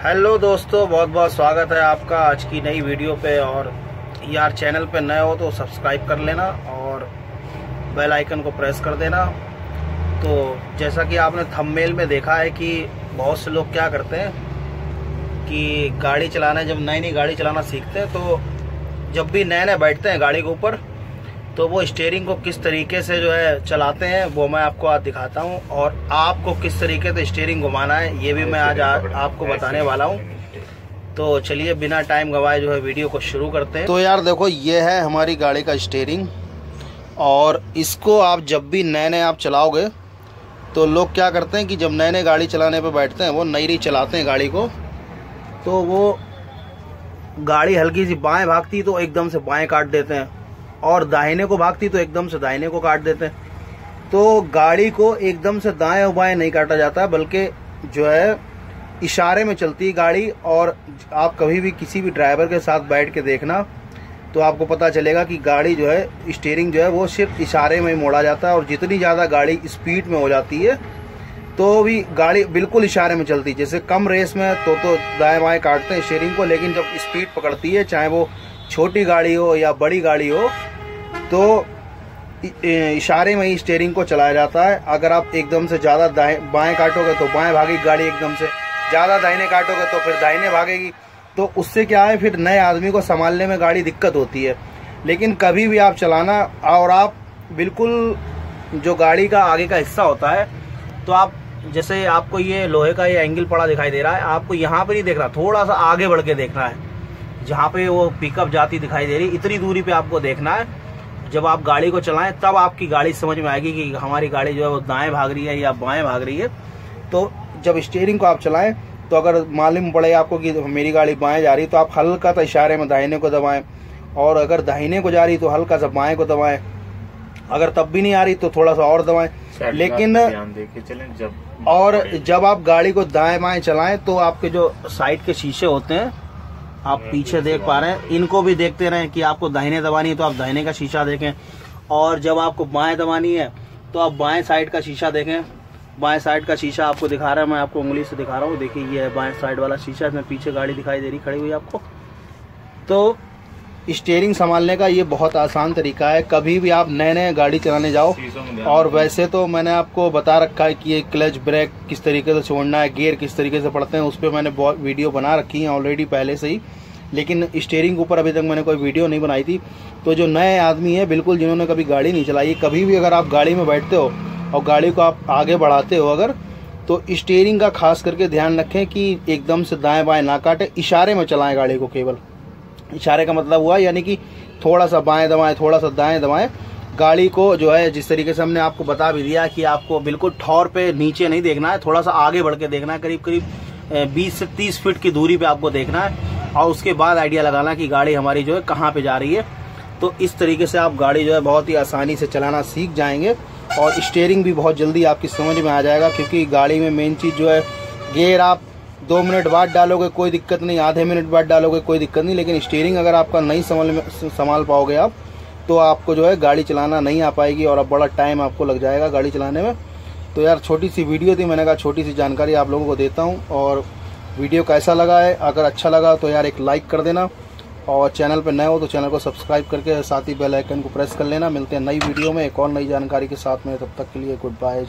Hello दोस्तों, बहुत बहुत स्वागत है आपका आज की नई वीडियो पे। और यार, चैनल पे नए हो तो सब्सक्राइब कर लेना और बेल आइकन को प्रेस कर देना। तो जैसा कि आपने थंबनेल में देखा है कि बहुत से लोग क्या करते हैं कि गाड़ी चलाना, जब नई नई गाड़ी चलाना सीखते हैं तो जब भी नए नए बैठते हैं गाड़ी के ऊपर तो वो स्टेयरिंग को किस तरीके से जो है चलाते हैं, वो मैं आपको आज दिखाता हूँ और आपको किस तरीके से स्टेयरिंग घुमाना है, ये भी मैं आज आपको बताने वाला हूँ। तो चलिए बिना टाइम गवाए जो है वीडियो को शुरू करते हैं। तो यार देखो, ये है हमारी गाड़ी का स्टेयरिंग और इसको आप जब भी नए नए आप चलाओगे तो लोग क्या करते हैं कि जब नए नए गाड़ी चलाने पर बैठते हैं, वो नई नई चलाते हैं गाड़ी को तो वो गाड़ी हल्की सी बाएँ भागती तो एकदम से बाएँ काट देते हैं। और दाहिने को भागती तो एकदम से दाहिने को काट देते तो गाड़ी को एकदम से दाएँ बाएँ नहीं काटा जाता, बल्कि जो है, इशारे में चलती गाड़ी, और आप कभी भी किसी भी ड्राइवर के साथ बैठ के देखना तो आपको पता चलेगा कि गाड़ी जो है स्टीयरिंग जो है, वो सिर्फ़ इशारे में ही मोड़ा जाता है, और जितनी ज़्यादा गाड़ी स्पीड में हो जाती है तो भी गाड़ी बिल्कुल इशारे में चलती है। जैसे कम रेस में तो तो दाएँ बाएँ काटते हैं स्टीयरिंग को, लेकिन जब स्पीड पकड़ती है, चाहे वो छोटी गाड़ी हो या बड़ी गाड़ी हो तो इशारे में ही स्टेयरिंग को चलाया जाता है। अगर आप एकदम से ज़्यादा बाएँ काटोगे तो बाएँ भागेगी गाड़ी एकदम से। ज़्यादा दाहिने काटोगे तो फिर दाहिने भागेगी। तो उससे क्या है, फिर नए आदमी को संभालने में गाड़ी दिक्कत होती है। लेकिन कभी भी आप चलाना और आप बिल्कुल जो गाड़ी का आगे का हिस्सा होता है तो आप जैसे आपको ये लोहे का ये एंगल पड़ा दिखाई दे रहा है, आपको यहाँ पर नहीं देख रहा थोड़ा सा आगे बढ़ के देखना है। जहाँ पे वो पिकअप जाती दिखाई दे रही, इतनी दूरी पे आपको देखना है। जब आप गाड़ी को चलाएँ तब आपकी गाड़ी समझ में आएगी कि हमारी गाड़ी जो है वो दाएँ भाग रही है या बाएँ भाग रही है। तो जब स्टेयरिंग को आप चलाएँ तो अगर मालूम पड़े आपको कि मेरी गाड़ी बाएँ जा रही है तो आप हल्का सा इशारे में दाहिने को दबाएँ। और अगर दाहिने को जा रही तो हल्का सा बाएँ को दबाएँ। अगर तब भी नहीं आ रही तो थोड़ा सा और दबाएँ। लेकिन जब और जब आप गाड़ी को दाएँ बाएँ चलाएँ तो आपके जो साइड के शीशे होते हैं आप पीछे देख पा रहे हैं। इनको भी देखते रहे कि आपको दाहिने दबानी है तो आप दाहिने का शीशा देखें। और जब आपको बाएँ दबानी है तो आप बाएँ साइड का शीशा देखें। बाएँ साइड का शीशा आपको दिखा रहा है मैं आपको उंगली से दिखा रहा हूँ। देखिए ये है बाएँ साइड वाला शीशा इसमें पीछे गाड़ी दिखाई दे रही खड़ी हुई आपको। तो स्टेयरिंग संभालने का ये बहुत आसान तरीका है। कभी भी आप नए नए गाड़ी चलाने जाओ, और वैसे तो मैंने आपको बता रखा है कि ये क्लच ब्रेक किस तरीके से छोड़ना है, गियर किस तरीके से पड़ते हैं, उस पर मैंने बहुत वीडियो बना रखी है ऑलरेडी पहले से ही। लेकिन स्टेयरिंग के ऊपर अभी तक मैंने कोई वीडियो नहीं बनाई थी। तो जो नए आदमी है, बिल्कुल जिन्होंने कभी गाड़ी नहीं चलाई, कभी भी अगर आप गाड़ी में बैठते हो और गाड़ी को आप आगे बढ़ाते हो अगर तो स्टेयरिंग का खास करके ध्यान रखें कि एकदम से दाएँ बाएँ ना काटे, इशारे में चलाएँ गाड़ी को केवल। इशारे का मतलब हुआ, यानी कि थोड़ा सा बाएँ दबाएँ थोड़ा सा दाएँ दबाएँ। गाड़ी को जो है, जिस तरीके से हमने आपको बता भी दिया कि आपको बिल्कुल ठौर पे नीचे नहीं देखना है थोड़ा सा आगे बढ़ के देखना है करीब करीब 20 से 30 फीट की दूरी पे आपको देखना है और उसके बाद आइडिया लगाना कि गाड़ी हमारी जो है कहाँ पे जा रही है। तो इस तरीके से आप गाड़ी जो है बहुत ही आसानी से चलाना सीख जाएँगे और स्टेयरिंग भी बहुत जल्दी आपकी समझ में आ जाएगा, क्योंकि गाड़ी में मेन चीज़ जो है, गेयर आप दो मिनट बाद डालोगे, कोई दिक्कत नहीं। आधे मिनट बाद डालोगे, कोई दिक्कत नहीं। लेकिन स्टीयरिंग अगर आपका नहीं संभाल संभाल पाओगे आप तो आपको जो है गाड़ी चलाना नहीं आ पाएगी और अब बड़ा टाइम आपको लग जाएगा गाड़ी चलाने में। तो यार, छोटी सी वीडियो थी, मैंने कहा छोटी सी जानकारी आप लोगों को देता हूँ। और वीडियो कैसा लगा है, अगर अच्छा लगा तो यार एक लाइक कर देना। और चैनल पर नए हो तो चैनल को सब्सक्राइब करके साथ ही बेल आइकन को प्रेस कर लेना। मिलते हैं नई वीडियो में, एक और नई जानकारी के साथ में। तब तक के लिए गुड बाय